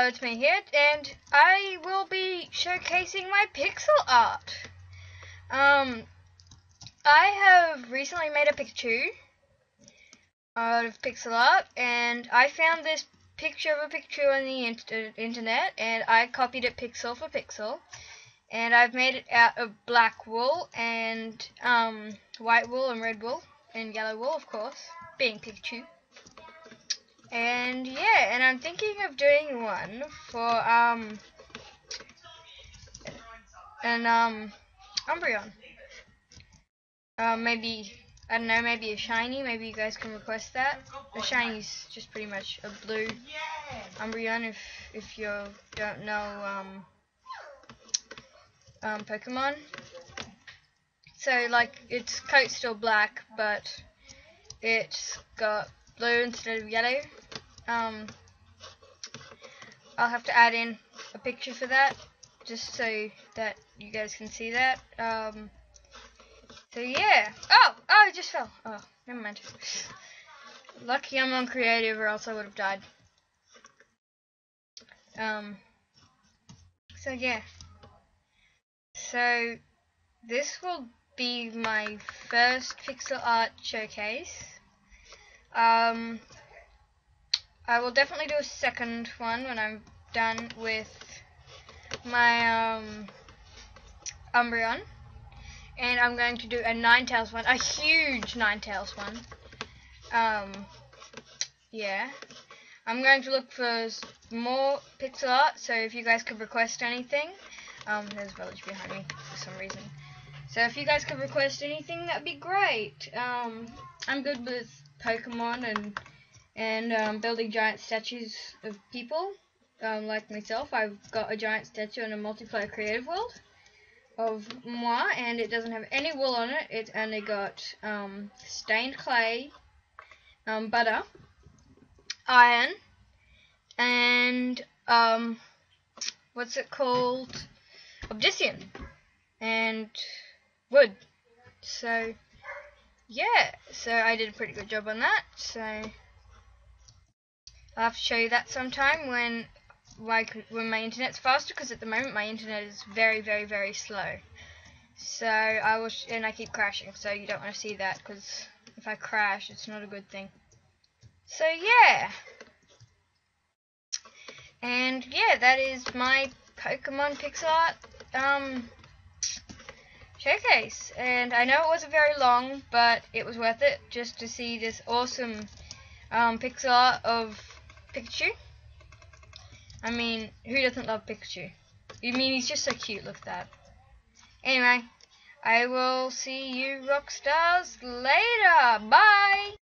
It's me here, and I will be showcasing my pixel art. Um, I have recently made a Pikachu out of pixel art, and I found this picture of a Pikachu on the inter internet, and I copied it pixel for pixel, and I've made it out of black wool, and um, white wool, and red wool, and yellow wool, of course, being Pikachu. And yeah, and I'm thinking of doing one for um an um Umbreon. Um, maybe I don't know, maybe a shiny. Maybe you guys can request that. The shiny's just pretty much a blue Umbreon. If if you don't know um um Pokemon. So like its coat's still black, but it's got blue instead of yellow. Um, I'll have to add in a picture for that, just so that you guys can see that. Um, so yeah. Oh, oh, it just fell. Oh, never mind. Lucky I'm on creative, or else I would have died. Um. So yeah. So this will be my first pixel art showcase. Um, I will definitely do a second one when I'm done with my um, Umbreon. And I'm going to do a Ninetales one, a huge Ninetales one. Um, yeah. I'm going to look for more pixel art, so if you guys could request anything. Um, there's a village behind me for some reason. So if you guys could request anything, that'd be great. Um, I'm good with Pokemon and and um, building giant statues of people um, like myself. I've got a giant statue in a multiplayer creative world of moi, and it doesn't have any wool on it. It's only got um, stained clay, um, butter, iron, and um, what's it called? Obsidian and wood. So yeah, so I did a pretty good job on that. So I'll have to show you that sometime when my when my internet's faster because at the moment my internet is very very very slow. So I will and I keep crashing. So you don't want to see that because if I crash, it's not a good thing. So yeah. And yeah, that is my Pokemon pixel art um showcase. And I know it wasn't very long, but it was worth it just to see this awesome um, pixel art of Pikachu. I mean, who doesn't love Pikachu? You mean he's just so cute, look at that. Anyway, I will see you rock stars later. Bye!